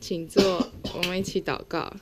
请坐我们一起祷告。